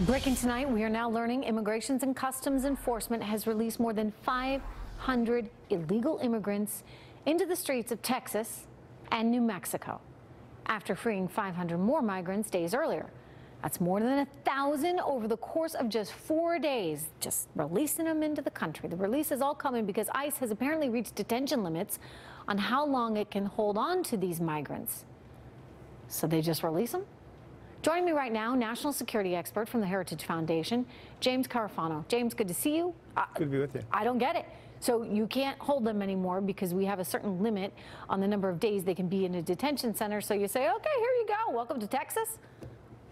Breaking tonight, we are now learning Immigrations and Customs Enforcement has released more than 500 illegal immigrants into the streets of Texas and New Mexico after freeing 500 more migrants days earlier. That's more than a thousand over the course of just four days, just releasing them into the country. The release is all coming because ICE has apparently reached detention limits on how long it can hold on to these migrants. So they just release them? Joining me right now, national security expert from the Heritage Foundation, James Carafano. James, good to see you. Good to be with you. I don't get it. So you can't hold them anymore because we have a certain limit on the number of days they can be in a detention center. So you say, okay, here you go. Welcome to Texas.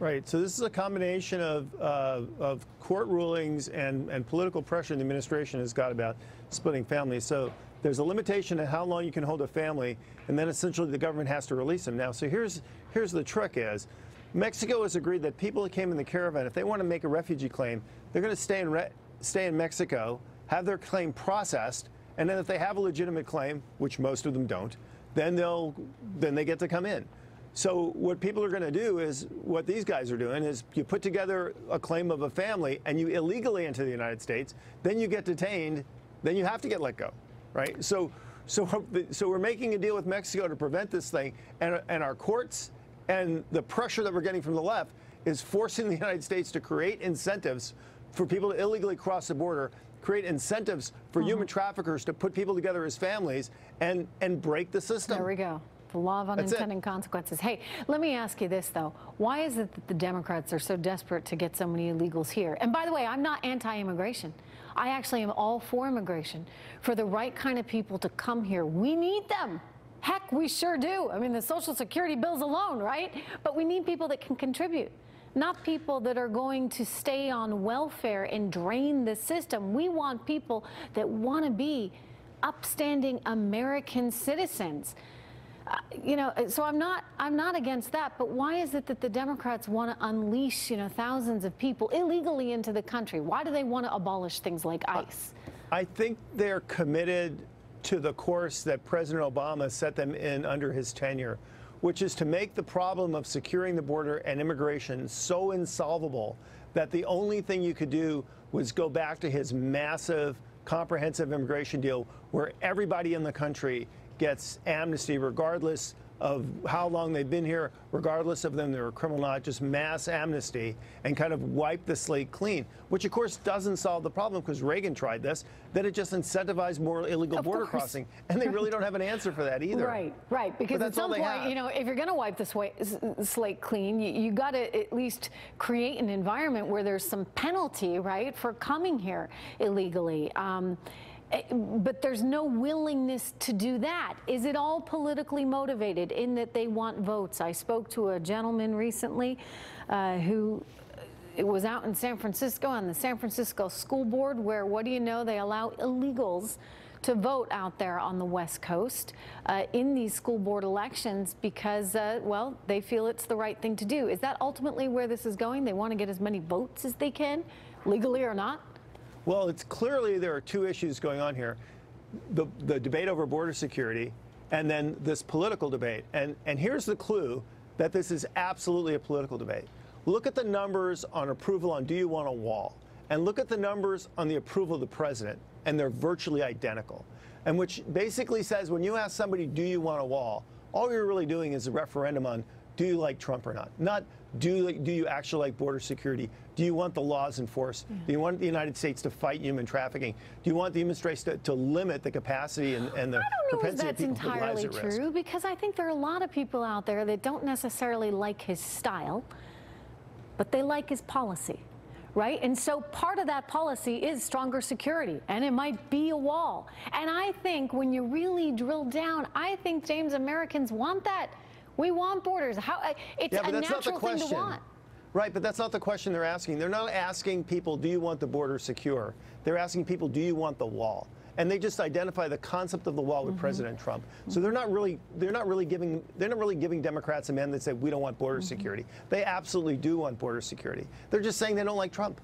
Right. So this is a combination of, uh, of court rulings and, and political pressure the administration has got about splitting families. So there's a limitation on how long you can hold a family, and then essentially the government has to release them. Now, so here's here's the trick: is Mexico has agreed that people that came in the caravan, if they want to make a refugee claim, they're going to stay in, stay in Mexico, have their claim processed, and then if they have a legitimate claim, which most of them don't, then they'll then they get to come in. So what people are going to do is what these guys are doing is you put together a claim of a family and you illegally enter the United States, then you get detained, then you have to get let go, right? So so so we're making a deal with Mexico to prevent this thing, and and our courts and the pressure that we're getting from the left is forcing the United States to create incentives for people to illegally cross the border, create incentives for mm-hmm. human traffickers to put people together as families and, and break the system. There we go. The law of unintended consequences. Hey, let me ask you this, though. Why is it that the Democrats are so desperate to get so many illegals here? And by the way, I'm not anti immigration. I actually am all for immigration. For the right kind of people to come here, we need them. We sure do. I mean, the Social Security bills alone, right? But we need people that can contribute, not people that are going to stay on welfare and drain the system. We want people that want to be upstanding American citizens. Uh, you know, so I'm not I'm not against that, but why is it that the Democrats want to unleash, you know, thousands of people illegally into the country? Why do they want to abolish things like ICE? I think they're committed to the course that President Obama set them in under his tenure, which is to make the problem of securing the border and immigration so insolvable that the only thing you could do was go back to his massive, comprehensive immigration deal where everybody in the country gets amnesty regardless of how long they've been here, regardless of them they're a criminal, not just mass amnesty and kind of wipe the slate clean, which of course doesn't solve the problem because Reagan tried this, that it just incentivized more illegal of border course. crossing. And they really don't have an answer for that either. Right, right. Because at some point, you know, if you're going to wipe the slate clean, you, you got to at least create an environment where there's some penalty, right, for coming here illegally. Um, but there's no willingness to do that. Is it all politically motivated in that they want votes? I spoke to a gentleman recently uh, who uh, was out in San Francisco on the San Francisco School Board, where what do you know? They allow illegals to vote out there on the West Coast uh, in these school board elections because, uh, well, they feel it's the right thing to do. Is that ultimately where this is going? They want to get as many votes as they can, legally or not? Well, it's clearly there are two issues going on here. The, the debate over border security and then this political debate. And, and here's the clue that this is absolutely a political debate. Look at the numbers on approval on do you want a wall? And look at the numbers on the approval of the president, and they're virtually identical. And which basically says when you ask somebody, do you want a wall? All you're really doing is a referendum on do you like Trump or not? Not do, do you actually like border security? Do you want the laws enforced? Yeah. Do you want the United States to fight human trafficking? Do you want the administration to, to limit the capacity and, and the propensity of people to lives at risk? That's entirely true because I think there are a lot of people out there that don't necessarily like his style, but they like his policy right? And so part of that policy is stronger security, and it might be a wall. And I think when you really drill down, I think, James, Americans want that. We want borders. How uh, it's yeah, a natural thing to want. Right, but that's not the question they're asking. They're not asking people, do you want the border secure? They're asking people, do you want the wall? And they just identify the concept of the wall with mm -hmm. President Trump. So they're not really they're not really giving they're not really giving Democrats a man that say we don't want border mm -hmm. security. They absolutely do want border security. They're just saying they don't like Trump.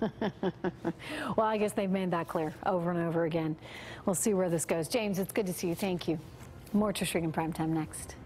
well, I guess they've made that clear over and over again. We'll see where this goes. James, it's good to see you. Thank you. More Trish Regan Primetime next.